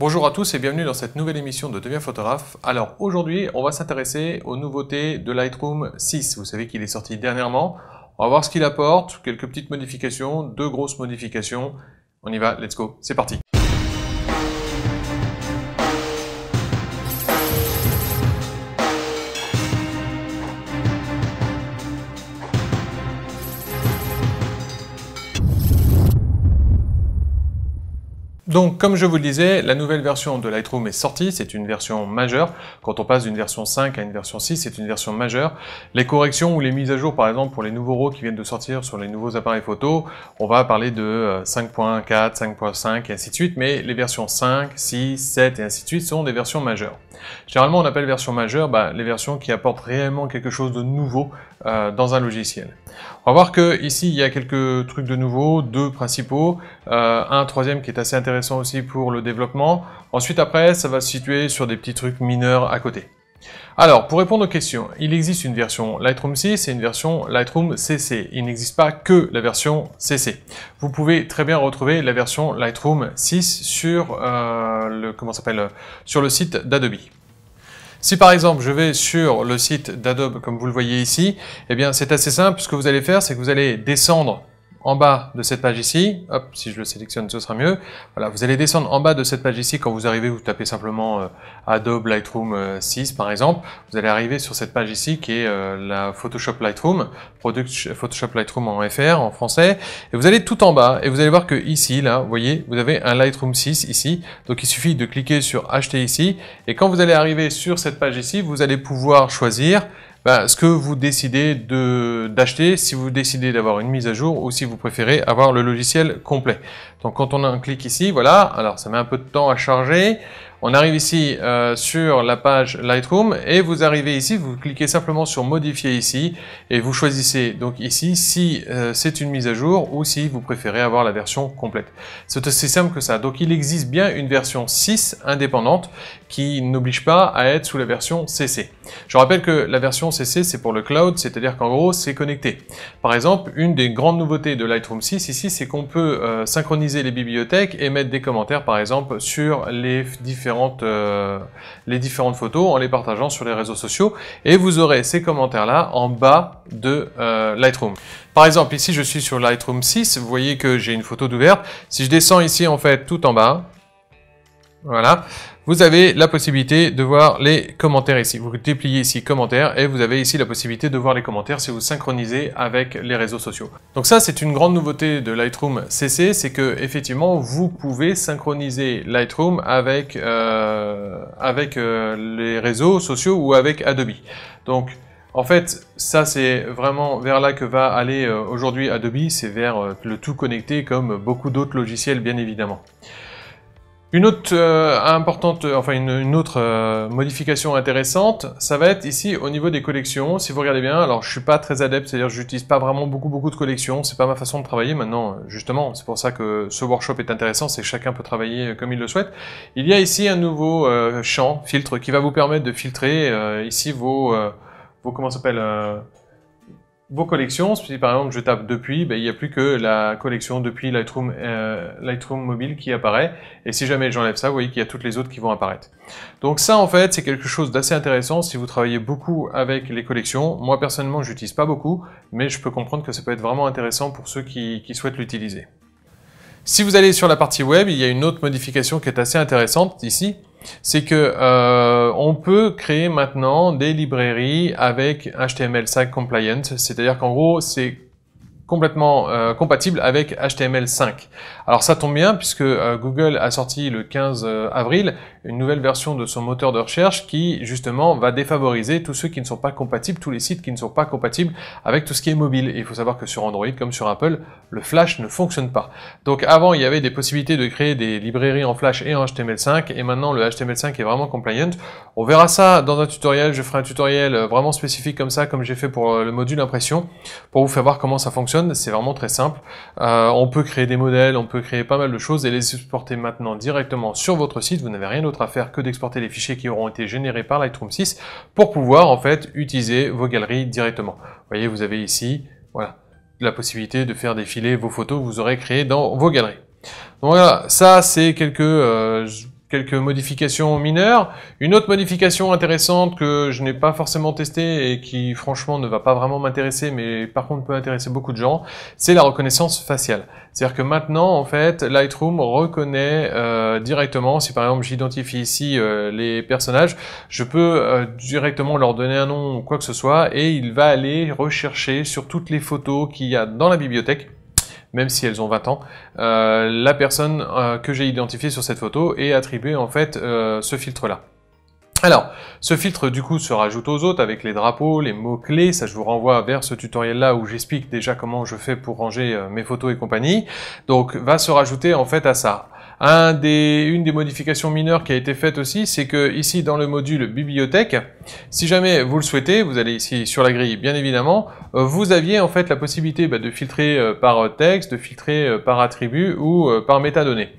Bonjour à tous et bienvenue dans cette nouvelle émission de Deviens photographe. Alors aujourd'hui, on va s'intéresser aux nouveautés de Lightroom 6. Vous savez qu'il est sorti dernièrement. On va voir ce qu'il apporte, quelques petites modifications, deux grosses modifications. On y va, let's go, c'est parti. Donc, comme je vous le disais, la nouvelle version de Lightroom est sortie, c'est une version majeure. Quand on passe d'une version 5 à une version 6, c'est une version majeure. Les corrections ou les mises à jour, par exemple, pour les nouveaux RAW qui viennent de sortir sur les nouveaux appareils photo, on va parler de 5.4, 5.5 et ainsi de suite, mais les versions 5, 6, 7 et ainsi de suite sont des versions majeures. Généralement, on appelle version majeure bah, les versions qui apportent réellement quelque chose de nouveau euh, dans un logiciel. On va voir que ici, il y a quelques trucs de nouveau, deux principaux, euh, un troisième qui est assez intéressant aussi pour le développement. Ensuite, après, ça va se situer sur des petits trucs mineurs à côté. Alors, pour répondre aux questions, il existe une version Lightroom 6 et une version Lightroom CC. Il n'existe pas que la version CC. Vous pouvez très bien retrouver la version Lightroom 6 sur, euh, le, comment sur le site d'Adobe. Si par exemple je vais sur le site d'Adobe comme vous le voyez ici, eh bien c'est assez simple, ce que vous allez faire c'est que vous allez descendre en bas de cette page ici, hop, si je le sélectionne, ce sera mieux. Voilà, vous allez descendre en bas de cette page ici, quand vous arrivez, vous tapez simplement euh, Adobe Lightroom 6 euh, par exemple, vous allez arriver sur cette page ici qui est euh, la Photoshop Lightroom, Product Photoshop Lightroom en FR, en français, et vous allez tout en bas, et vous allez voir que ici, là, vous voyez, vous avez un Lightroom 6 ici, donc il suffit de cliquer sur Acheter ici, et quand vous allez arriver sur cette page ici, vous allez pouvoir choisir bah, ce que vous décidez d'acheter, si vous décidez d'avoir une mise à jour ou si vous préférez avoir le logiciel complet. Donc quand on a un clic ici, voilà, alors ça met un peu de temps à charger, on arrive ici euh, sur la page Lightroom et vous arrivez ici, vous cliquez simplement sur modifier ici et vous choisissez donc ici si euh, c'est une mise à jour ou si vous préférez avoir la version complète. C'est aussi simple que ça. Donc il existe bien une version 6 indépendante qui n'oblige pas à être sous la version CC. Je rappelle que la version CC c'est pour le cloud, c'est-à-dire qu'en gros c'est connecté. Par exemple, une des grandes nouveautés de Lightroom 6 ici c'est qu'on peut euh, synchroniser les bibliothèques et mettre des commentaires par exemple sur les différents euh, les différentes photos en les partageant sur les réseaux sociaux et vous aurez ces commentaires là en bas de euh, Lightroom. Par exemple ici je suis sur Lightroom 6, vous voyez que j'ai une photo d'ouverte. Si je descends ici en fait tout en bas, voilà, vous avez la possibilité de voir les commentaires ici. Vous dépliez ici commentaires et vous avez ici la possibilité de voir les commentaires si vous synchronisez avec les réseaux sociaux. Donc ça, c'est une grande nouveauté de Lightroom CC, c'est que effectivement, vous pouvez synchroniser Lightroom avec, euh, avec euh, les réseaux sociaux ou avec Adobe. Donc, en fait, ça c'est vraiment vers là que va aller euh, aujourd'hui Adobe, c'est vers le tout connecté comme beaucoup d'autres logiciels bien évidemment. Une autre euh, importante, enfin une, autre euh, modification intéressante, ça va être ici au niveau des collections. Si vous regardez bien, alors je suis pas très adepte, c'est-à-dire je n'utilise pas vraiment beaucoup beaucoup de collections, c'est pas ma façon de travailler. Maintenant, justement, c'est pour ça que ce workshop est intéressant, c'est chacun peut travailler comme il le souhaite. Il y a ici un nouveau euh, champ filtre qui va vous permettre de filtrer ici vos, vos comment s'appelle vos collections, si par exemple je tape depuis, ben, il n'y a plus que la collection depuis Lightroom, euh, Lightroom mobile qui apparaît. Et si jamais j'enlève ça, vous voyez qu'il y a toutes les autres qui vont apparaître. Donc ça en fait c'est quelque chose d'assez intéressant si vous travaillez beaucoup avec les collections. Moi personnellement je n'utilise pas beaucoup, mais je peux comprendre que ça peut être vraiment intéressant pour ceux qui, qui souhaitent l'utiliser. Si vous allez sur la partie web, il y a une autre modification qui est assez intéressante ici c'est que euh, on peut créer maintenant des librairies avec HTML5 compliant, c'est-à-dire qu'en gros, c'est complètement euh, compatible avec HTML5. Alors ça tombe bien puisque euh, Google a sorti le 15 euh, avril une nouvelle version de son moteur de recherche qui justement va défavoriser tous ceux qui ne sont pas compatibles, tous les sites qui ne sont pas compatibles avec tout ce qui est mobile. Et il faut savoir que sur Android comme sur Apple, le Flash ne fonctionne pas. Donc avant il y avait des possibilités de créer des librairies en Flash et en HTML5 et maintenant le HTML5 est vraiment compliant. On verra ça dans un tutoriel, je ferai un tutoriel vraiment spécifique comme ça comme j'ai fait pour le module impression pour vous faire voir comment ça fonctionne c'est vraiment très simple. Euh, on peut créer des modèles, on peut créer pas mal de choses et les exporter maintenant directement sur votre site. Vous n'avez rien d'autre à faire que d'exporter les fichiers qui auront été générés par Lightroom 6 pour pouvoir en fait utiliser vos galeries directement. Vous voyez, vous avez ici, voilà, la possibilité de faire défiler vos photos que vous aurez créées dans vos galeries. Donc voilà, ça c'est quelques... Euh, quelques modifications mineures. Une autre modification intéressante que je n'ai pas forcément testée et qui franchement ne va pas vraiment m'intéresser, mais par contre peut intéresser beaucoup de gens, c'est la reconnaissance faciale. C'est-à-dire que maintenant, en fait, Lightroom reconnaît euh, directement, si par exemple j'identifie ici euh, les personnages, je peux euh, directement leur donner un nom ou quoi que ce soit, et il va aller rechercher sur toutes les photos qu'il y a dans la bibliothèque, même si elles ont 20 ans, euh, la personne euh, que j'ai identifiée sur cette photo et attribuer en fait euh, ce filtre-là. Alors, ce filtre du coup se rajoute aux autres avec les drapeaux, les mots-clés, ça je vous renvoie vers ce tutoriel-là où j'explique déjà comment je fais pour ranger mes photos et compagnie. Donc, va se rajouter en fait à ça. Une des modifications mineures qui a été faite aussi, c'est que ici dans le module bibliothèque, si jamais vous le souhaitez, vous allez ici sur la grille bien évidemment, euh, vous aviez en fait la possibilité bah, de filtrer euh, par texte, de filtrer euh, par attribut ou par métadonnées.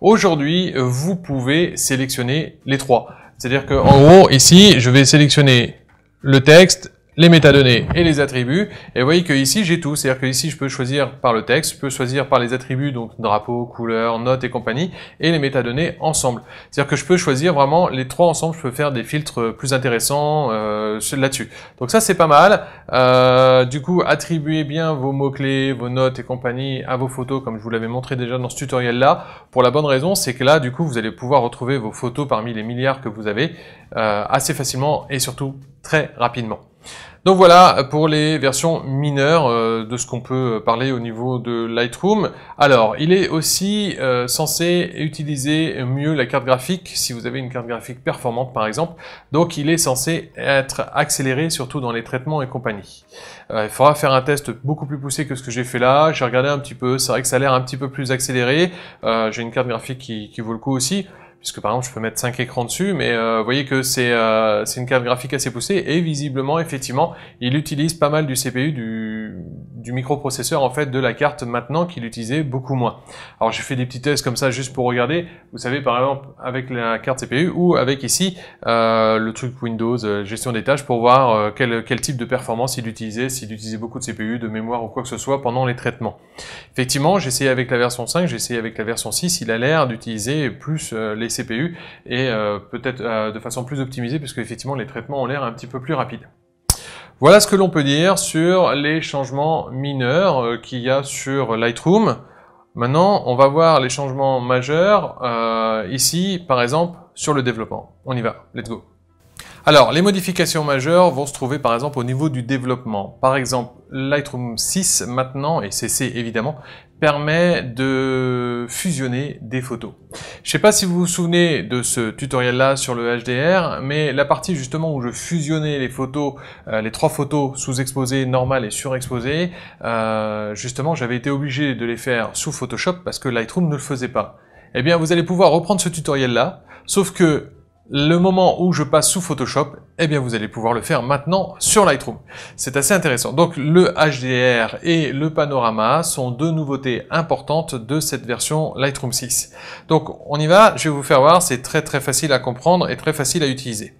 Aujourd'hui, vous pouvez sélectionner les trois. C'est-à-dire que en gros ici, je vais sélectionner le texte, les métadonnées et les attributs. Et vous voyez que ici j'ai tout, c'est-à-dire que ici je peux choisir par le texte, je peux choisir par les attributs, donc drapeau, couleur, notes et compagnie, et les métadonnées ensemble. C'est-à-dire que je peux choisir vraiment les trois ensemble, je peux faire des filtres plus intéressants euh, là-dessus. Donc ça c'est pas mal. Euh, du coup, attribuez bien vos mots-clés, vos notes et compagnie à vos photos, comme je vous l'avais montré déjà dans ce tutoriel-là, pour la bonne raison, c'est que là, du coup, vous allez pouvoir retrouver vos photos parmi les milliards que vous avez euh, assez facilement et surtout très rapidement. Donc voilà pour les versions mineures euh, de ce qu'on peut parler au niveau de Lightroom. Alors, il est aussi euh, censé utiliser mieux la carte graphique si vous avez une carte graphique performante par exemple. Donc il est censé être accéléré surtout dans les traitements et compagnie. Euh, il faudra faire un test beaucoup plus poussé que ce que j'ai fait là. J'ai regardé un petit peu, c'est vrai que ça a l'air un petit peu plus accéléré. j'ai une carte graphique qui vaut le coup aussi puisque par exemple je peux mettre 5 écrans dessus, mais euh, vous voyez que euh, c'est une carte graphique assez poussée, et visiblement, effectivement, il utilise pas mal du CPU, du, du microprocesseur en fait de la carte maintenant qu'il utilisait beaucoup moins. Alors j'ai fait des petits tests comme ça juste pour regarder, vous savez par exemple avec la carte CPU ou avec ici euh, le truc Windows, gestion des tâches pour voir quel, quel type de performance il utilisait, s'il utilisait beaucoup de CPU, de mémoire ou quoi que ce soit pendant les traitements. Effectivement, j'ai essayé avec la version 5, j'ai essayé avec la version 6, il a l'air d'utiliser plus les CPU et euh, peut-être euh, de façon plus optimisée puisque effectivement les traitements ont l'air un petit peu plus rapides. Voilà ce que l'on peut dire sur les changements mineurs euh, qu'il y a sur Lightroom. Maintenant, on va voir les changements majeurs ici, par exemple, sur le développement. On y va, let's go. Alors, les modifications majeures vont se trouver par exemple au niveau du développement. Par exemple, Lightroom 6 maintenant, et CC évidemment, permet de fusionner des photos. Je ne sais pas si vous vous souvenez de ce tutoriel-là sur le HDR, mais la partie justement où je fusionnais les photos, euh, les trois photos sous-exposées, normales et surexposées, euh, justement j'avais été obligé de les faire sous Photoshop parce que Lightroom ne le faisait pas. Eh bien vous allez pouvoir reprendre ce tutoriel-là, sauf que le moment où je passe sous Photoshop, eh bien vous allez pouvoir le faire maintenant sur Lightroom. C'est assez intéressant. Donc le HDR et le panorama sont deux nouveautés importantes de cette version Lightroom 6. Donc on y va, je vais vous faire voir, c'est très très facile à comprendre et très facile à utiliser.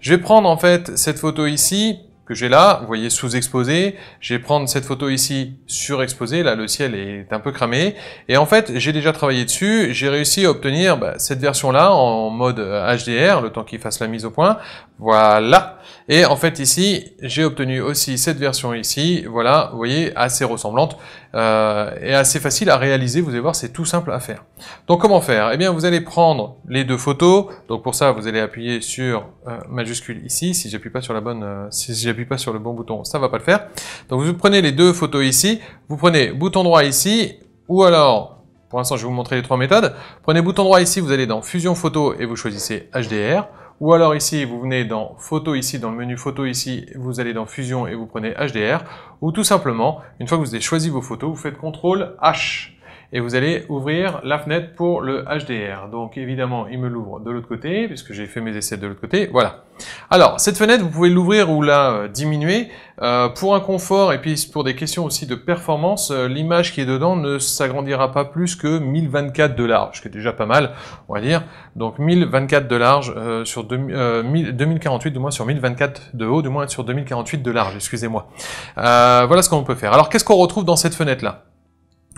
Je vais prendre en fait cette photo ici, que j'ai là, vous voyez sous-exposé, je vais prendre cette photo ici surexposée, là le ciel est un peu cramé, et en fait j'ai déjà travaillé dessus, j'ai réussi à obtenir bah, cette version-là en mode HDR, le temps qu'il fasse la mise au point, voilà, et en fait ici j'ai obtenu aussi cette version ici, voilà, vous voyez, assez ressemblante, euh, et assez facile à réaliser, vous allez voir c'est tout simple à faire. Donc comment faire? Eh bien vous allez prendre les deux photos, donc pour ça vous allez appuyer sur euh, majuscule ici, si j'appuie pas sur la bonne, euh, si j'appuie pas sur le bon bouton, ça va pas le faire. Donc vous prenez les deux photos ici, vous prenez bouton droit ici, ou alors, pour l'instant je vais vous montrer les trois méthodes, prenez bouton droit ici, vous allez dans fusion photo et vous choisissez HDR, ou alors ici, vous venez dans photo ici, dans le menu photo ici, vous allez dans fusion et vous prenez HDR, ou tout simplement, une fois que vous avez choisi vos photos, vous faites CTRL H et vous allez ouvrir la fenêtre pour le HDR. Donc évidemment, il me l'ouvre de l'autre côté, puisque j'ai fait mes essais de l'autre côté, voilà. Alors, cette fenêtre, vous pouvez l'ouvrir ou la euh, diminuer. Euh, pour un confort et puis pour des questions aussi de performance, euh, l'image qui est dedans ne s'agrandira pas plus que 1024 de large, ce qui est déjà pas mal, on va dire. Donc 1024 de large sur 2048 de moins sur 1024 de haut, de moins sur 2048 de large, excusez-moi. voilà ce qu'on peut faire. Alors qu'est-ce qu'on retrouve dans cette fenêtre-là?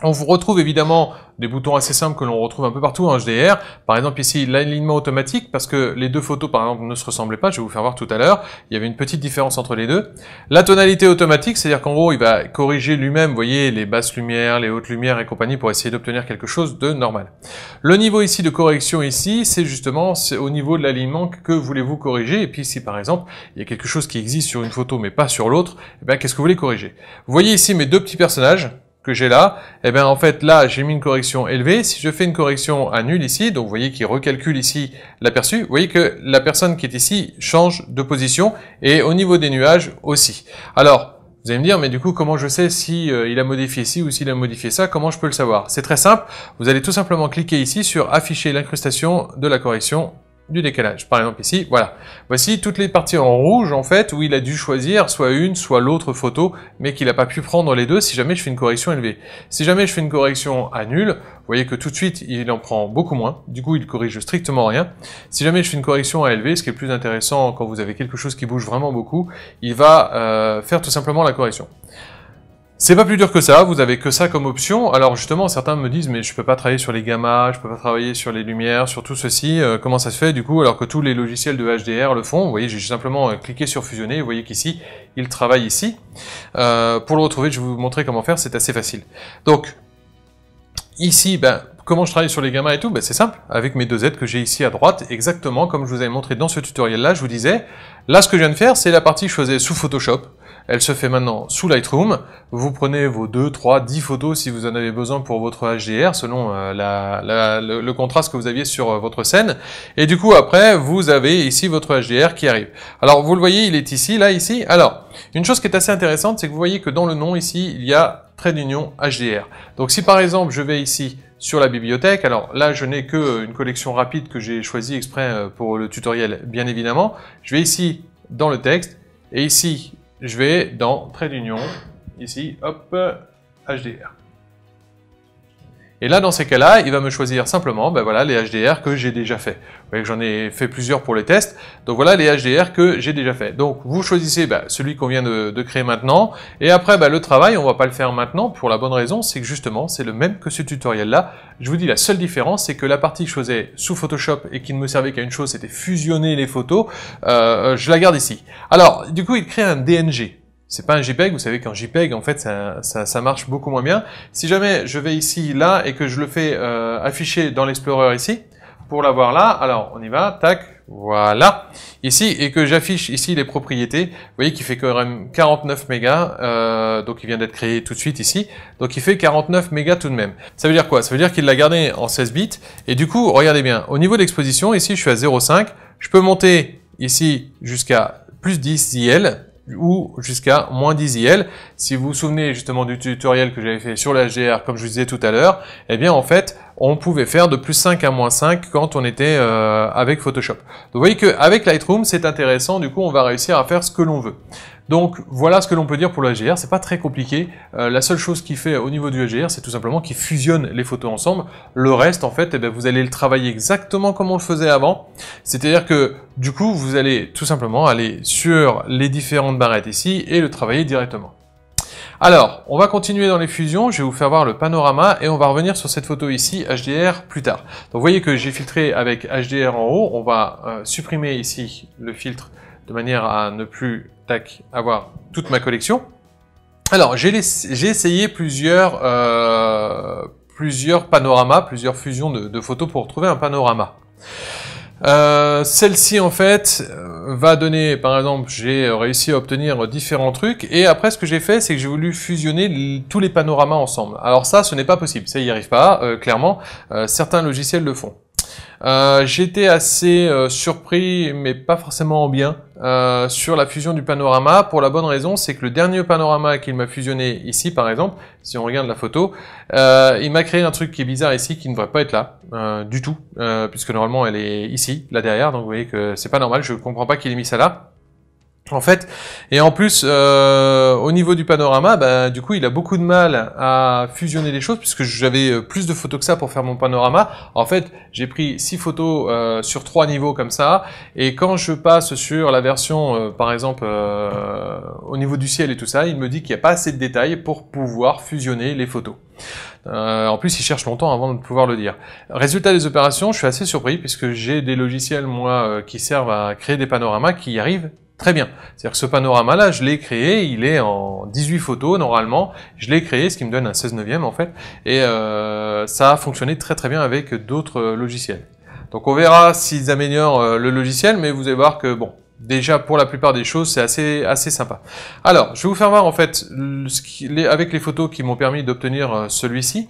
On vous retrouve évidemment des boutons assez simples que l'on retrouve un peu partout en HDR. Par exemple ici, l'alignement automatique, parce que les deux photos par exemple ne se ressemblaient pas, je vais vous faire voir tout à l'heure, il y avait une petite différence entre les deux. La tonalité automatique, c'est-à-dire qu'en gros, il va corriger lui-même, vous voyez, les basses lumières, les hautes lumières et compagnie pour essayer d'obtenir quelque chose de normal. Le niveau ici de correction ici, c'est justement au niveau de l'alignement que voulez-vous corriger. Et puis si par exemple, il y a quelque chose qui existe sur une photo mais pas sur l'autre, eh bien qu'est-ce que vous voulez corriger? Vous voyez ici mes deux petits personnages, que j'ai là, eh bien en fait là j'ai mis une correction élevée, si je fais une correction à nul ici, donc vous voyez qu'il recalcule ici l'aperçu, vous voyez que la personne qui est ici change de position, et au niveau des nuages aussi. Alors, vous allez me dire, mais du coup, comment je sais si euh, il a modifié ci ou s'il a modifié ça? Comment je peux le savoir? C'est très simple. Vous allez tout simplement cliquer ici sur afficher l'incrustation de la correction du décalage. Par exemple ici, voilà. Voici toutes les parties en rouge, en fait, où il a dû choisir soit une, soit l'autre photo, mais qu'il n'a pas pu prendre les deux si jamais je fais une correction élevée. Si jamais je fais une correction à nul, vous voyez que tout de suite, il en prend beaucoup moins. Du coup, il corrige strictement rien. Si jamais je fais une correction à élevé, ce qui est plus intéressant quand vous avez quelque chose qui bouge vraiment beaucoup, il va euh, faire tout simplement la correction. C'est pas plus dur que ça, vous avez que ça comme option. Alors justement, certains me disent, mais je peux pas travailler sur les gammas, je peux pas travailler sur les lumières, sur tout ceci, euh, comment ça se fait du coup, alors que tous les logiciels de HDR le font? Vous voyez, j'ai simplement euh, cliqué sur fusionner, vous voyez qu'ici, il travaille ici. Euh, pour le retrouver, je vais vous montrer comment faire, c'est assez facile. Donc, ici, ben, comment je travaille sur les gammas et tout? Ben, C'est simple, avec mes deux Z que j'ai ici à droite, exactement comme je vous avais montré dans ce tutoriel-là, je vous disais, là ce que je viens de faire, c'est la partie que je faisais sous Photoshop, elle se fait maintenant sous Lightroom. Vous prenez vos 2, 3, 10 photos si vous en avez besoin pour votre HDR, selon euh, le, contraste que vous aviez sur euh, votre scène. Et du coup, après, vous avez ici votre HDR qui arrive. Alors, vous le voyez, il est ici, là, ici. Alors, une chose qui est assez intéressante, c'est que vous voyez que dans le nom, ici, il y a trait d'union HDR. Donc, si par exemple, je vais ici sur la bibliothèque. Alors là, je n'ai que une collection rapide que j'ai choisie exprès euh, pour le tutoriel, bien évidemment. Je vais ici dans le texte, et ici, je vais dans Trait d'union, ici, hop, HDR. Et là, dans ces cas-là, il va me choisir simplement ben voilà, les HDR que j'ai déjà fait. Vous voyez que j'en ai fait plusieurs pour les tests. Donc voilà les HDR que j'ai déjà fait. Donc vous choisissez ben, celui qu'on vient de, créer maintenant. Et après, ben, le travail, on va pas le faire maintenant pour la bonne raison, c'est que justement, c'est le même que ce tutoriel-là. Je vous dis, la seule différence, c'est que la partie que je faisais sous Photoshop et qui ne me servait qu'à une chose, c'était fusionner les photos, euh, je la garde ici. Alors, du coup, il crée un DNG. C'est pas un JPEG, vous savez qu'en JPEG, en fait, ça, ça, marche beaucoup moins bien. Si jamais je vais ici, là, et que je le fais euh, afficher dans l'Explorer ici, pour l'avoir là, alors on y va, tac, voilà, ici, et que j'affiche ici les propriétés, vous voyez qu'il fait quand même 49 mégas, euh, donc il vient d'être créé tout de suite ici, donc il fait 49 mégas tout de même. Ça veut dire quoi? Ça veut dire qu'il l'a gardé en 16 bits, et du coup, regardez bien, au niveau d'exposition, ici je suis à 0,5, je peux monter ici jusqu'à plus 10 IL, ou jusqu'à moins 10 IL. Si vous vous souvenez justement du tutoriel que j'avais fait sur la HDR, comme je vous disais tout à l'heure, eh bien en fait, on pouvait faire de plus 5 à moins 5 quand on était euh, avec Photoshop. Donc vous voyez qu'avec Lightroom, c'est intéressant, du coup on va réussir à faire ce que l'on veut. Donc voilà ce que l'on peut dire pour le HDR, c'est pas très compliqué. Euh, la seule chose qu'il fait au niveau du HDR, c'est tout simplement qu'il fusionne les photos ensemble. Le reste, en fait, eh bien, vous allez le travailler exactement comme on le faisait avant. C'est-à-dire que du coup, vous allez tout simplement aller sur les différentes barrettes ici et le travailler directement. Alors, on va continuer dans les fusions, je vais vous faire voir le panorama et on va revenir sur cette photo ici, HDR, plus tard. Donc vous voyez que j'ai filtré avec HDR en haut, on va euh, supprimer ici le filtre de manière à ne plus avoir toute ma collection. Alors, j'ai essayé plusieurs, euh, plusieurs panoramas, plusieurs fusions de, photos pour trouver un panorama. Euh, celle-ci, en fait, euh, va donner, par exemple, j'ai réussi à obtenir différents trucs, et après, ce que j'ai fait, c'est que j'ai voulu fusionner tous les panoramas ensemble. Alors ça, ce n'est pas possible, ça y arrive pas, clairement, certains logiciels le font. Euh, J'étais assez euh, surpris, mais pas forcément bien, euh, sur la fusion du panorama, pour la bonne raison, c'est que le dernier panorama qu'il m'a fusionné ici, par exemple, si on regarde la photo, euh, il m'a créé un truc qui est bizarre ici, qui ne devrait pas être là, euh, du tout, puisque normalement elle est ici, là derrière, donc vous voyez que c'est pas normal, je comprends pas qu'il ait mis ça là. En fait, et en plus, euh, au niveau du panorama, bah, du coup, il a beaucoup de mal à fusionner les choses puisque j'avais euh, plus de photos que ça pour faire mon panorama. En fait, j'ai pris six photos euh, sur trois niveaux comme ça, et quand je passe sur la version, par exemple, au niveau du ciel et tout ça, il me dit qu'il n'y a pas assez de détails pour pouvoir fusionner les photos. En plus, il cherche longtemps avant de pouvoir le dire. Résultat des opérations, je suis assez surpris puisque j'ai des logiciels, moi, qui servent à créer des panoramas qui y arrivent très bien. C'est-à-dire que ce panorama-là, je l'ai créé, il est en 18 photos normalement, je l'ai créé, ce qui me donne un 16 neuvième en fait, et euh, ça a fonctionné très très bien avec d'autres logiciels. Donc on verra s'ils améliorent le logiciel, mais vous allez voir que bon, déjà pour la plupart des choses, c'est assez, assez sympa. Alors, je vais vous faire voir en fait avec les photos qui m'ont permis d'obtenir euh, celui-ci.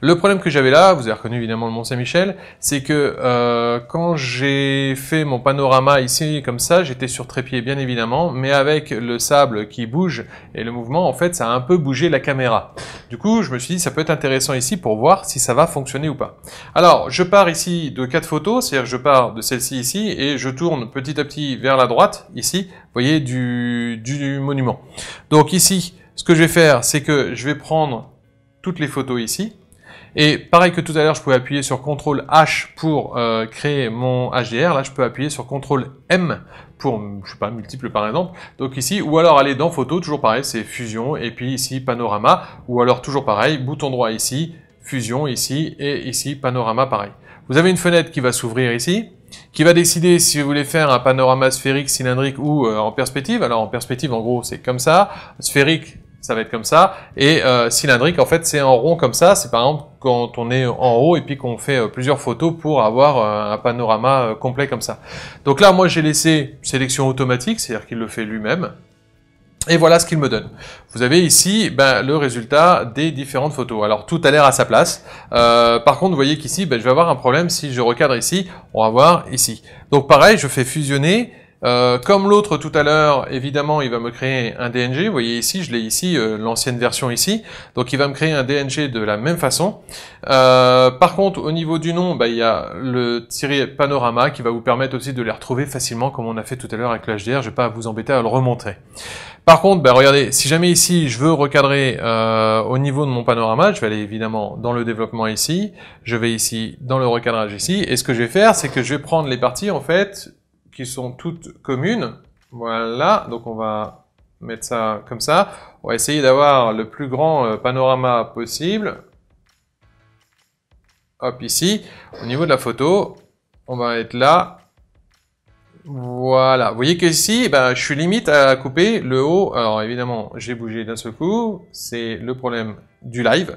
Le problème que j'avais là, vous avez reconnu évidemment le Mont Saint-Michel, c'est que euh, quand j'ai fait mon panorama ici comme ça, j'étais sur trépied bien évidemment, mais avec le sable qui bouge et le mouvement, en fait, ça a un peu bougé la caméra. Du coup, je me suis dit, ça peut être intéressant ici pour voir si ça va fonctionner ou pas. Alors, je pars ici de quatre photos, c'est-à-dire je pars de celle-ci ici et je tourne petit à petit vers la droite ici, vous voyez, du, du monument. Donc ici, ce que je vais faire, c'est que je vais prendre toutes les photos ici. Et pareil que tout à l'heure, je pouvais appuyer sur CTRL H pour euh, créer mon HDR. Là, je peux appuyer sur CTRL M pour, je sais pas, multiple par exemple. Donc ici, ou alors aller dans Photo, toujours pareil, c'est Fusion. Et puis ici, Panorama. Ou alors toujours pareil, bouton droit ici, Fusion ici, et ici, Panorama pareil. Vous avez une fenêtre qui va s'ouvrir ici qui va décider si vous voulez faire un panorama sphérique, cylindrique ou euh, en perspective. Alors en perspective, en gros, c'est comme ça. Sphérique, ça va être comme ça. Et euh, cylindrique, en fait, c'est en rond comme ça. C'est par exemple quand on est en haut et puis qu'on fait euh, plusieurs photos pour avoir un panorama complet comme ça. Donc là, moi, j'ai laissé sélection automatique, c'est-à-dire qu'il le fait lui-même. Et voilà ce qu'il me donne. Vous avez ici ben, le résultat des différentes photos. Alors tout a l'air à sa place. Euh, par contre, vous voyez qu'ici, ben, je vais avoir un problème si je recadre ici. On va voir ici. Donc pareil, je fais fusionner. Euh, comme l'autre tout à l'heure, évidemment, il va me créer un DNG. Vous voyez ici, je l'ai ici, euh, l'ancienne version ici. Donc il va me créer un DNG de la même façon. par contre, au niveau du nom, ben, il y a le tiré panorama qui va vous permettre aussi de les retrouver facilement comme on a fait tout à l'heure avec le HDR. Je ne vais pas vous embêter à le remontrer. Par contre, ben regardez, si jamais ici je veux recadrer euh, au niveau de mon panorama, je vais aller évidemment dans le développement ici, je vais ici dans le recadrage ici, et ce que je vais faire, c'est que je vais prendre les parties en fait qui sont toutes communes. Voilà, donc on va mettre ça comme ça. On va essayer d'avoir le plus grand euh, panorama possible. Hop, ici, au niveau de la photo, on va être là, voilà, vous voyez que ici, ben, je suis limite à couper le haut. Alors évidemment, j'ai bougé d'un seul coup, c'est le problème du live.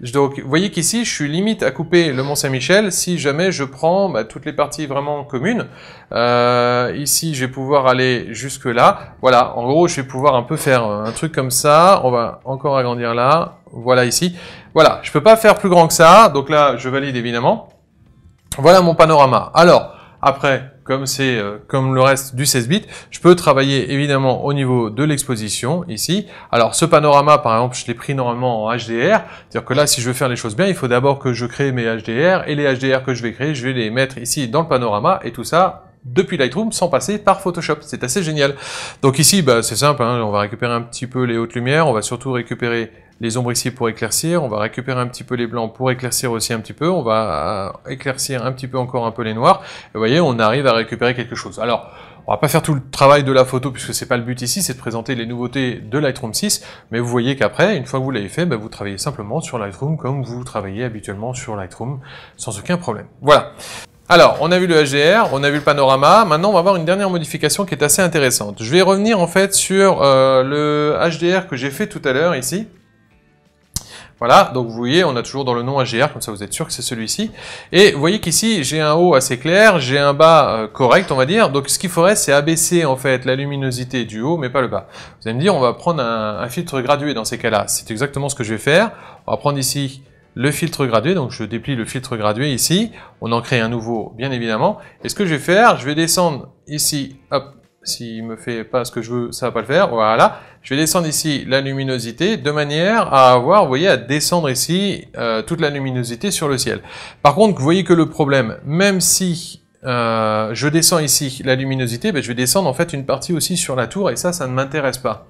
Donc, vous voyez qu'ici, je suis limite à couper le Mont Saint-Michel si jamais je prends bah, toutes les parties vraiment communes. Euh, ici, je vais pouvoir aller jusque là. Voilà, en gros, je vais pouvoir un peu faire un truc comme ça. On va encore agrandir là. Voilà ici. Voilà, je peux pas faire plus grand que ça. Donc là, je valide évidemment. Voilà mon panorama. Alors, après, comme c'est euh, comme le reste du 16 bits, je peux travailler évidemment au niveau de l'exposition ici. Alors ce panorama par exemple, je l'ai pris normalement en HDR, c'est-à-dire que là si je veux faire les choses bien, il faut d'abord que je crée mes HDR et les HDR que je vais créer, je vais les mettre ici dans le panorama et tout ça depuis Lightroom sans passer par Photoshop. C'est assez génial. Donc ici, bah, c'est simple, hein, on va récupérer un petit peu les hautes lumières, on va surtout récupérer les ombres ici pour éclaircir, on va récupérer un petit peu les blancs pour éclaircir aussi un petit peu, on va euh, éclaircir un petit peu encore un peu les noirs, et vous voyez, on arrive à récupérer quelque chose. Alors, on va pas faire tout le travail de la photo puisque c'est pas le but ici, c'est de présenter les nouveautés de Lightroom 6, mais vous voyez qu'après, une fois que vous l'avez fait, bah, vous travaillez simplement sur Lightroom comme vous travaillez habituellement sur Lightroom sans aucun problème. Voilà. Alors, on a vu le HDR, on a vu le panorama, maintenant on va voir une dernière modification qui est assez intéressante. Je vais revenir en fait sur euh, le HDR que j'ai fait tout à l'heure ici. Voilà, donc vous voyez, on a toujours dans le nom HDR, comme ça vous êtes sûr que c'est celui-ci. Et vous voyez qu'ici, j'ai un haut assez clair, j'ai un bas euh, correct, on va dire. Donc ce qu'il faudrait, c'est abaisser en fait la luminosité du haut, mais pas le bas. Vous allez me dire, on va prendre un, filtre gradué dans ces cas-là. C'est exactement ce que je vais faire. On va prendre ici le filtre gradué, donc je déplie le filtre gradué ici. On en crée un nouveau, bien évidemment. Et ce que je vais faire, je vais descendre ici, hop, s'il me fait pas ce que je veux, ça va pas le faire. Voilà. Je vais descendre ici la luminosité de manière à avoir, vous voyez, à descendre ici euh, toute la luminosité sur le ciel. Par contre, vous voyez que le problème, même si euh, je descends ici la luminosité, ben, je vais descendre en fait une partie aussi sur la tour et ça, ça ne m'intéresse pas.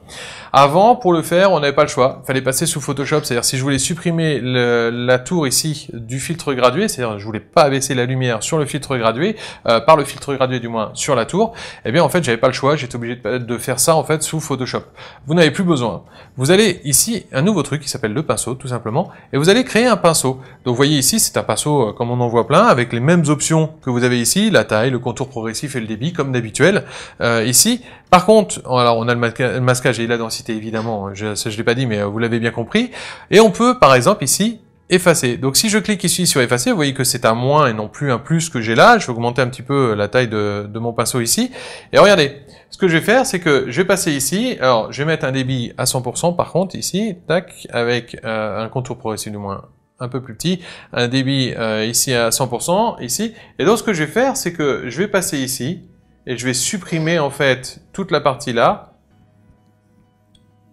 Avant, pour le faire, on n'avait pas le choix. Il fallait passer sous Photoshop, c'est-à-dire si je voulais supprimer la tour ici du filtre gradué, c'est-à-dire je voulais pas abaisser la lumière sur le filtre gradué, euh, par le filtre gradué du moins sur la tour, eh bien en fait j'avais pas le choix, j'étais obligé de, de, faire ça en fait sous Photoshop. Vous n'avez plus besoin. Vous allez ici un nouveau truc qui s'appelle le pinceau tout simplement, et vous allez créer un pinceau. Donc vous voyez ici c'est un pinceau euh, comme on en voit plein avec les mêmes options que vous avez ici, la taille, le contour progressif et le débit comme d'habituel euh, ici. Par contre, alors on a le masquage et la densité évidemment, je, je l'ai pas dit mais euh, vous l'avez bien compris. Et on peut par exemple ici effacer. Donc si je clique ici sur effacer, vous voyez que c'est un moins et non plus un plus que j'ai là. Je vais augmenter un petit peu la taille de, mon pinceau ici. Et regardez, ce que je vais faire, c'est que je vais passer ici. Alors, je vais mettre un débit à 100% par contre ici, tac, avec euh, un contour progressif du moins un peu plus petit, un débit euh, ici à 100%, ici. Et donc ce que je vais faire, c'est que je vais passer ici, et je vais supprimer en fait toute la partie là,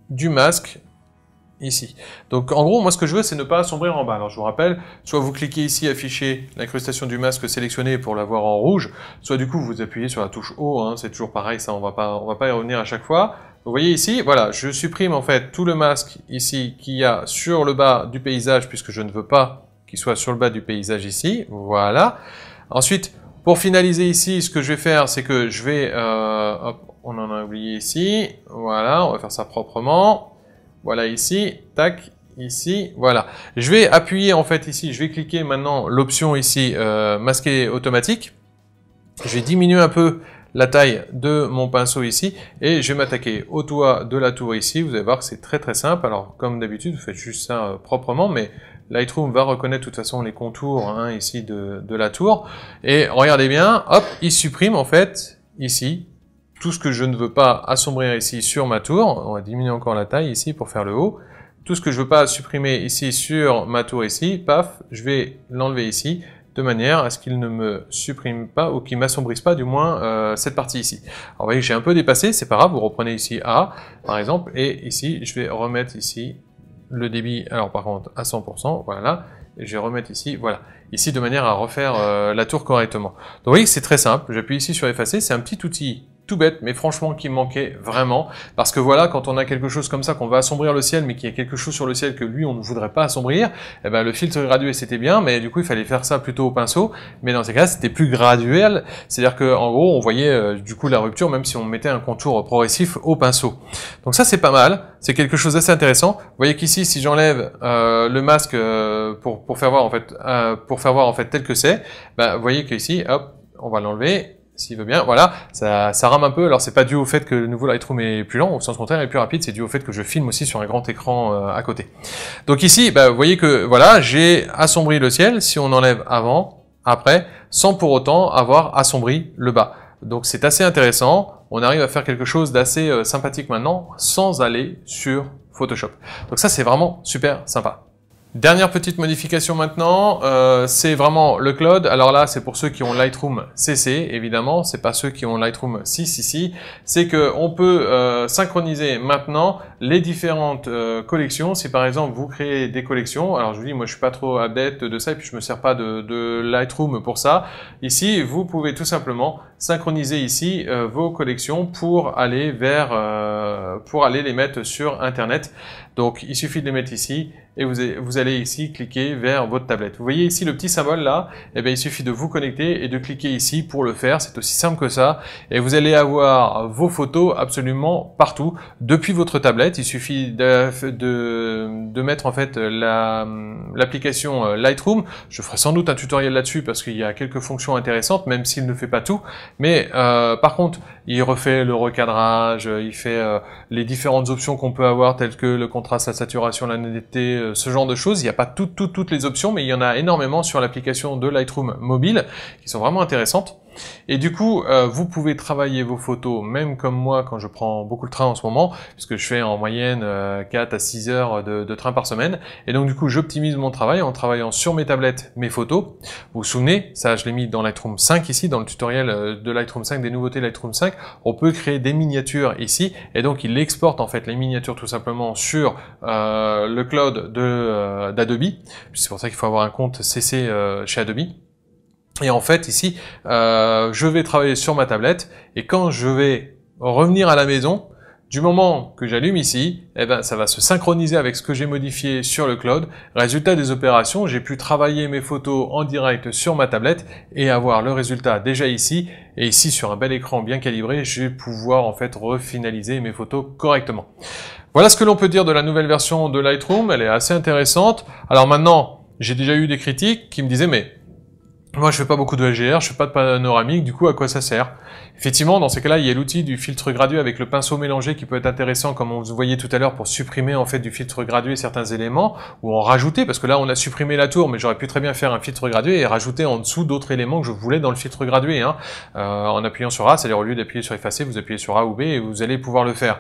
du masque ici. Donc en gros, moi ce que je veux, c'est ne pas assombrir en bas. Alors je vous rappelle, soit vous cliquez ici, afficher l'incrustation du masque sélectionné pour l'avoir en rouge, soit du coup vous appuyez sur la touche haut, hein, c'est toujours pareil, ça on va pas, on va pas y revenir à chaque fois. Vous voyez ici, voilà, je supprime en fait tout le masque ici qu'il y a sur le bas du paysage, puisque je ne veux pas qu'il soit sur le bas du paysage ici, voilà. Ensuite, pour finaliser ici, ce que je vais faire, c'est que je vais, euh, hop, on en a oublié ici, voilà, on va faire ça proprement, voilà ici, tac, ici, voilà. Je vais appuyer en fait ici, je vais cliquer maintenant l'option ici, euh, masquer automatique, je vais diminuer un peu la taille de mon pinceau ici et je vais m'attaquer au toit de la tour ici. Vous allez voir que c'est très très simple. Alors comme d'habitude, vous faites juste ça euh, proprement, mais Lightroom va reconnaître de toute façon les contours hein, ici de, de la tour. Et regardez bien, hop, il supprime en fait ici tout ce que je ne veux pas assombrir ici sur ma tour. On va diminuer encore la taille ici pour faire le haut. Tout ce que je veux pas supprimer ici sur ma tour ici, paf, je vais l'enlever ici de manière à ce qu'il ne me supprime pas ou qu'il m'assombrisse pas du moins euh, cette partie ici. Alors vous voyez j'ai un peu dépassé, c'est pas grave, vous reprenez ici A par exemple, et ici je vais remettre ici le débit, alors par contre à 100%, voilà, et je vais remettre ici, voilà, ici de manière à refaire euh, la tour correctement. Donc vous voyez c'est très simple, j'appuie ici sur effacer, c'est un petit outil tout bête, mais franchement qui manquait vraiment. Parce que voilà, quand on a quelque chose comme ça, qu'on va assombrir le ciel, mais qu'il y a quelque chose sur le ciel que lui, on ne voudrait pas assombrir, eh ben, le filtre gradué, c'était bien, mais du coup, il fallait faire ça plutôt au pinceau. Mais dans ces cas c'était plus graduel. C'est-à-dire que en gros, on voyait euh, du coup la rupture, même si on mettait un contour progressif au pinceau. Donc ça, c'est pas mal. C'est quelque chose d'assez intéressant. Vous voyez qu'ici, si j'enlève euh, le masque euh, pour, pour faire voir en fait, pour faire voir en fait tel que c'est, ben, vous voyez qu'ici, hop, on va l'enlever s'il veut bien. Voilà, ça, ça rame un peu. Alors c'est pas dû au fait que le nouveau Lightroom est plus lent, au sens contraire, est plus rapide. C'est dû au fait que je filme aussi sur un grand écran euh, à côté. Donc ici, bah, vous voyez que voilà, j'ai assombri le ciel. Si on enlève avant, après, sans pour autant avoir assombri le bas. Donc c'est assez intéressant. On arrive à faire quelque chose d'assez euh, sympathique maintenant, sans aller sur Photoshop. Donc ça c'est vraiment super sympa. Dernière petite modification maintenant, euh, c'est vraiment le cloud. Alors là, c'est pour ceux qui ont Lightroom CC, évidemment, c'est pas ceux qui ont Lightroom 6 ici. C'est que on peut euh, synchroniser maintenant les différentes euh, collections. Si par exemple vous créez des collections, alors je vous dis, moi je suis pas trop adepte de ça et puis je me sers pas de, de Lightroom pour ça. Ici, vous pouvez tout simplement synchroniser ici euh, vos collections pour aller vers, euh, pour aller les mettre sur Internet. Donc il suffit de les mettre ici et vous, vous allez ici cliquer vers votre tablette. Vous voyez ici le petit symbole là, et eh bien il suffit de vous connecter et de cliquer ici pour le faire. C'est aussi simple que ça. Et vous allez avoir vos photos absolument partout depuis votre tablette. Il suffit de, de, de mettre en fait l'application euh, Lightroom. Je ferai sans doute un tutoriel là-dessus parce qu'il y a quelques fonctions intéressantes, même s'il ne fait pas tout. Mais euh, par contre, il refait le recadrage, il fait euh, les différentes options qu'on peut avoir, telles que le contraste, la saturation, la netteté, euh, ce genre de choses. Il n'y a pas toutes, toutes, toutes les options, mais il y en a énormément sur l'application de Lightroom mobile, qui sont vraiment intéressantes. Et du coup, euh, vous pouvez travailler vos photos, même comme moi quand je prends beaucoup le train en ce moment, puisque je fais en moyenne 4 euh, à 6 heures de, train par semaine. Et donc du coup, j'optimise mon travail en travaillant sur mes tablettes mes photos. Vous vous souvenez, ça je l'ai mis dans Lightroom 5 ici, dans le tutoriel euh, de Lightroom 5, des nouveautés Lightroom 5. On peut créer des miniatures ici, et donc il exporte en fait les miniatures tout simplement sur le cloud d'Adobe. C'est pour ça qu'il faut avoir un compte CC chez Adobe. Et en fait, ici, euh, je vais travailler sur ma tablette, et quand je vais revenir à la maison, du moment que j'allume ici, eh ben, ça va se synchroniser avec ce que j'ai modifié sur le cloud. Résultat des opérations, j'ai pu travailler mes photos en direct sur ma tablette et avoir le résultat déjà ici. Et ici, sur un bel écran bien calibré, je vais pouvoir en fait refinaliser mes photos correctement. Voilà ce que l'on peut dire de la nouvelle version de Lightroom. Elle est assez intéressante. Alors maintenant, j'ai déjà eu des critiques qui me disaient mais moi, je fais pas beaucoup de LGR, je fais pas de panoramique, du coup, à quoi ça sert? Effectivement, dans ces cas-là, il y a l'outil du filtre gradué avec le pinceau mélangé qui peut être intéressant, comme on vous voyait tout à l'heure, pour supprimer en fait du filtre gradué certains éléments, ou en rajouter, parce que là, on a supprimé la tour, mais j'aurais pu très bien faire un filtre gradué et rajouter en dessous d'autres éléments que je voulais dans le filtre gradué. Hein. Euh, en appuyant sur A, c'est-à-dire au lieu d'appuyer sur effacer, vous appuyez sur A ou B et vous allez pouvoir le faire.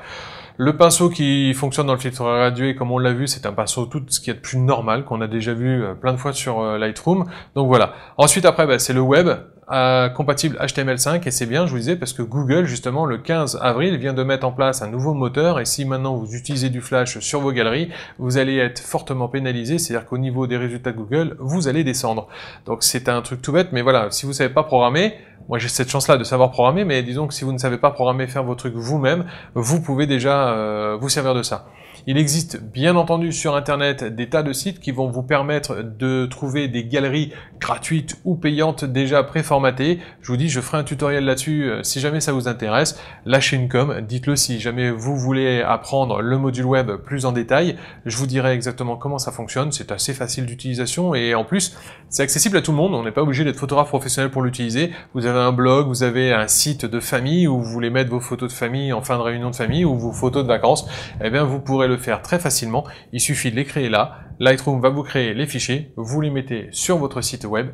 Le pinceau qui fonctionne dans le filtre gradué, comme on l'a vu, c'est un pinceau tout ce qui est de plus normal, qu'on a déjà vu euh, plein de fois sur euh, Lightroom. Donc voilà. Ensuite, après, bah, c'est le web. Euh, compatible HTML5 et c'est bien je vous disais parce que Google justement le 15 avril vient de mettre en place un nouveau moteur et si maintenant vous utilisez du flash sur vos galeries vous allez être fortement pénalisé c'est à dire qu'au niveau des résultats Google vous allez descendre. Donc c'est un truc tout bête mais voilà si vous savez pas programmer moi j'ai cette chance là de savoir programmer mais disons que si vous ne savez pas programmer faire vos trucs vous-même vous pouvez déjà euh, vous servir de ça il existe bien entendu sur Internet des tas de sites qui vont vous permettre de trouver des galeries gratuites ou payantes déjà préformatées. Je vous dis, je ferai un tutoriel là-dessus euh, si jamais ça vous intéresse. Lâchez une com, dites-le si jamais vous voulez apprendre le module web plus en détail. Je vous dirai exactement comment ça fonctionne. C'est assez facile d'utilisation et en plus, c'est accessible à tout le monde. On n'est pas obligé d'être photographe professionnel pour l'utiliser. Vous avez un blog, vous avez un site de famille où vous voulez mettre vos photos de famille en fin de réunion de famille ou vos photos de vacances. Eh bien, vous pourrez le faire très facilement. Il suffit de les créer là. Lightroom va vous créer les fichiers, vous les mettez sur votre site web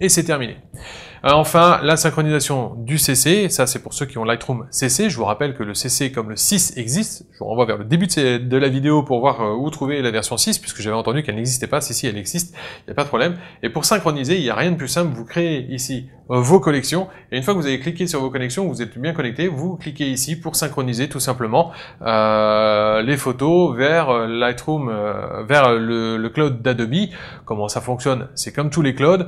et c'est terminé. Euh, enfin, la synchronisation du CC, ça c'est pour ceux qui ont Lightroom CC, je vous rappelle que le CC comme le 6 existe, je vous renvoie vers le début de la vidéo pour voir euh, où trouver la version 6, puisque j'avais entendu qu'elle n'existait pas, si si elle existe, il n'y a pas de problème. Et pour synchroniser, il n'y a rien de plus simple, vous créez ici euh, vos collections, et une fois que vous avez cliqué sur vos connexions, vous êtes bien connecté, vous cliquez ici pour synchroniser tout simplement les photos vers Lightroom, vers le cloud d'Adobe. Comment ça fonctionne? C'est comme tous les clouds,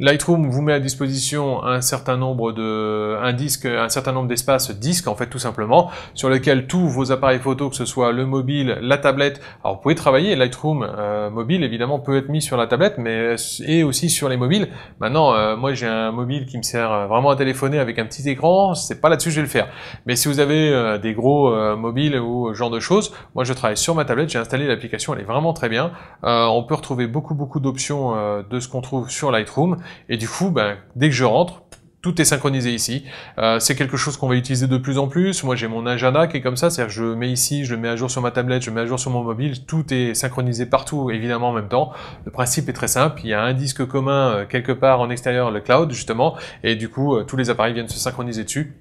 Lightroom vous met à disposition un certain nombre de un disque, un certain nombre d'espaces disques en fait tout simplement sur lequel tous vos appareils photo, que ce soit le mobile, la tablette. Alors vous pouvez travailler Lightroom euh, mobile évidemment peut être mis sur la tablette, mais et aussi sur les mobiles. Maintenant, euh, moi j'ai un mobile qui me sert vraiment à téléphoner avec un petit écran. C'est pas là-dessus que je vais le faire. Mais si vous avez euh, des gros mobiles ou ce genre de choses, moi je travaille sur ma tablette. J'ai installé l'application, elle est vraiment très bien. on peut retrouver beaucoup beaucoup d'options de ce qu'on trouve sur Lightroom. Et du coup, ben, dès que je rentre, tout est synchronisé ici. Euh, c'est quelque chose qu'on va utiliser de plus en plus. Moi, j'ai mon agenda qui est comme ça, c'est-à-dire je mets ici, je le mets à jour sur ma tablette, je le mets à jour sur mon mobile. Tout est synchronisé partout, évidemment, en même temps. Le principe est très simple. Il y a un disque commun euh, quelque part en extérieur, le cloud, justement, et du coup, euh, tous les appareils viennent se synchroniser dessus.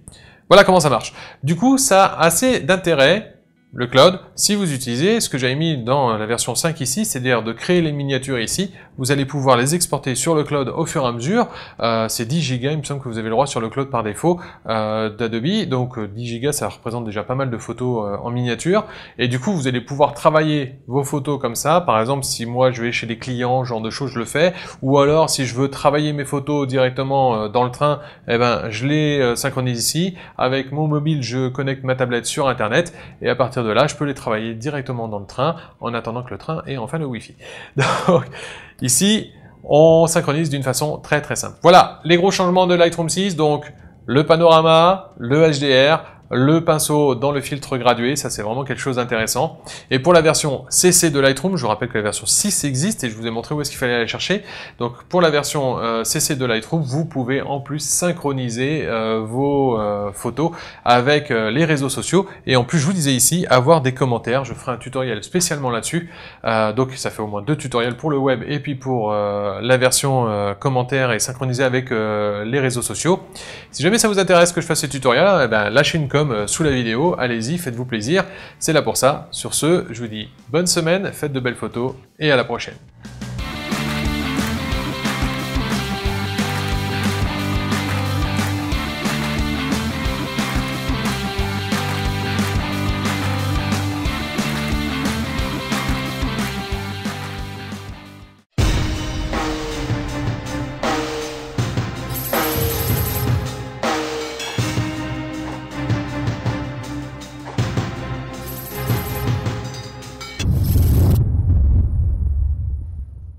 Voilà comment ça marche. Du coup, ça a assez d'intérêt le cloud, si vous utilisez ce que j'avais mis dans la version 5 ici, c'est-à-dire de créer les miniatures ici, vous allez pouvoir les exporter sur le cloud au fur et à mesure. Euh, c'est 10 Go, il me semble que vous avez le droit sur le cloud par défaut euh, d'Adobe. Donc 10 Go, ça représente déjà pas mal de photos euh, en miniature. Et du coup, vous allez pouvoir travailler vos photos comme ça. Par exemple, si moi je vais chez des clients, genre de choses, je le fais. Ou alors, si je veux travailler mes photos directement dans le train, eh ben, je les synchronise ici. Avec mon mobile, je connecte ma tablette sur Internet. De là, je peux les travailler directement dans le train en attendant que le train ait enfin le Wi-Fi. Donc, Ici, on synchronise d'une façon très très simple. Voilà les gros changements de Lightroom 6, donc le panorama, le HDR, le pinceau dans le filtre gradué, ça c'est vraiment quelque chose d'intéressant. Et pour la version CC de Lightroom, je vous rappelle que la version 6 existe et je vous ai montré où est-ce qu'il fallait aller chercher. Donc pour la version CC euh, de Lightroom, vous pouvez en plus synchroniser euh, vos euh, photos avec les réseaux sociaux. Et en plus, je vous disais ici, avoir des commentaires. Je ferai un tutoriel spécialement là-dessus. donc ça fait au moins deux tutoriels pour le web et puis pour la version commentaires et synchronisée avec les réseaux sociaux. Si jamais ça vous intéresse que je fasse ce tutoriel, eh ben, lâchez une euh, sous la vidéo. Allez-y, faites-vous plaisir. C'est là pour ça. Sur ce, je vous dis bonne semaine, faites de belles photos et à la prochaine.